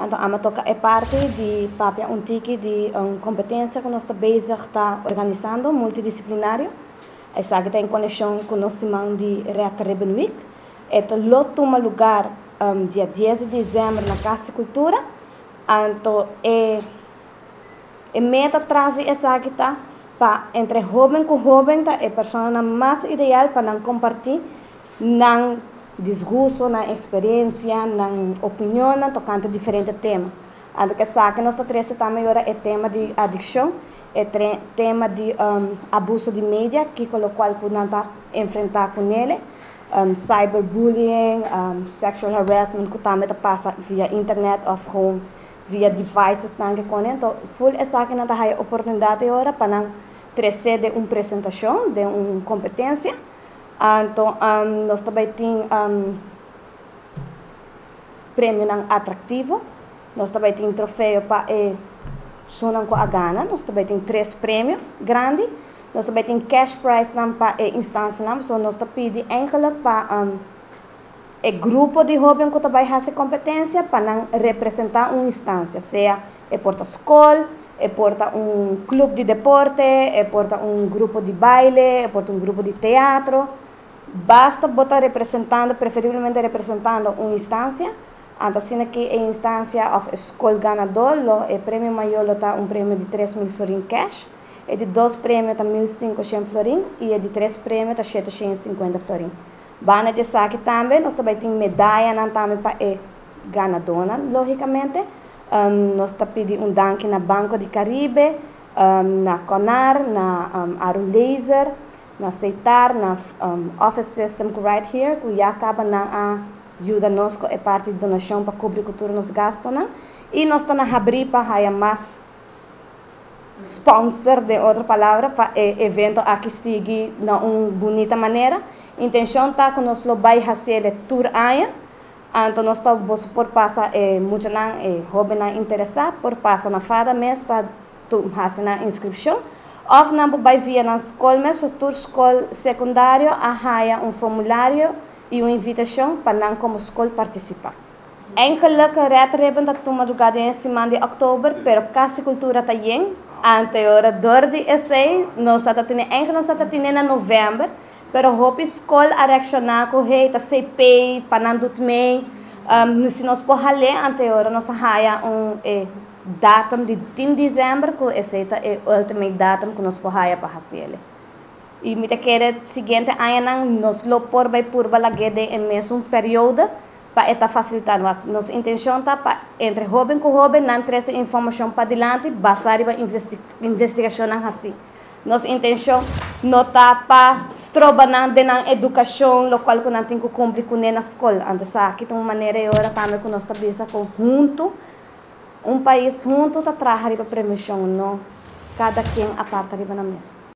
Então, a toca é parte de papel um tique de uma competência que nós estamos bezig está organizando, multidisciplinário. Sabe que tem conexão com o nosso irmão de Ribbon Week. É logo toma lugar um, dia 10 de dezembro na Casa Cultura. Então, é, é meta trazer essa que para entre jovem com jovem, tá, é a pessoa mais ideal para não compartilhar não disgusto, na experiência, na opinião, tocando diferentes temas. Ando que sabe nossa três também é tema de adicção, é tema de um, abuso de mídia, que com o qual podemos enfrentar com ele, um, cyberbullying, um, sexual harassment, que também passa via internet ou gewoon via devices não que com então full essa que não tá a oportunidade agora para não trazer de uma apresentação, de uma competência, então, um, nós também temos um, prêmio atrativo, nós também temos troféu para e sonan com a gana, nós também temos três prêmios grandes, nós também temos cash prize para a instância, so nós pedimos para um, grupo de jovens que também faz competência para representar uma instância, seja é porta escola, é porta um clube de deporte, é porta um grupo de baile, é porta um grupo de teatro, basta botar representando, preferivelmente representando uma instância, então assim que a instância of escola ganador, o prêmio maior está um prêmio de 3 mil florin cash, e de dois prêmios está 1.500 florin, e de três prêmios está 750 florin. Bana de saque também, nós também temos medalha não, também para a ganadora, logicamente. Um, nós estamos pedindo um dank na Banco de Caribe, um, na Conar, na um, Aru Laser, na aceitar na um, office system right here que já acaba na ajuda nós é parte de donação para cobrir cultura nos gastos não e nós estamos abrir para a mais sponsor de outra palavra para evento aqui seguir de uma bonita maneira intenção está que nós vai fazer tour aia então nós estamos por passar é muito não é hobby não interessar por passar na fada mês para fazer a inscrição Of na vai via na escola, mas a escola secundária arraia um formulário e uma invitação para não como escola participar. Eigenlijk retreben dat toma lugar em semana de outubro, pero casa cultura bem. Anterior de essay, nós está tendo, eigenlijk nós está tendo em novembro, pero hope escola a reaccionar com rei, tá CP, não dormir. Um, se nós por ler anterior, nós arraia um eh, datum de 10 dezembro, que esse é o último datum que nós podemos fazer. E me quer seguinte ano nós lo por vai por balagede em mesmo período para estar facilitando. Nossa intenção está para entre jovem com jovem não trazer informação para diante, basar a investigação assim. Nossa intenção não está para estrobar de na educação local que não tem que cumprir com na escola. Então, aqui tem uma maneira agora também que nós estamos conjunto um país junto está atrás para a permissão, não cada quem aparta riba na mesa.